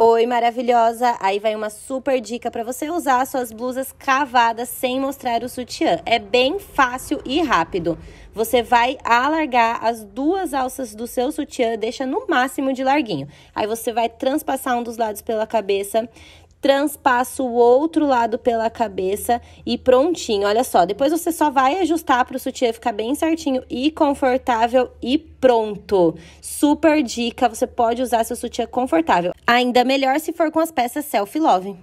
Oi, maravilhosa! Aí vai uma super dica para você usar suas blusas cavadas sem mostrar o sutiã. É bem fácil e rápido. Você vai alargar as duas alças do seu sutiã, deixa no máximo de larguinho. Aí você vai transpassar um dos lados pela cabeça, transpassa o outro lado pela cabeça e prontinho. Olha só, depois você só vai ajustar para o sutiã ficar bem certinho e confortável e pronto. Super dica, você pode usar seu sutiã confortável. Ainda melhor se for com as peças Selfie Love.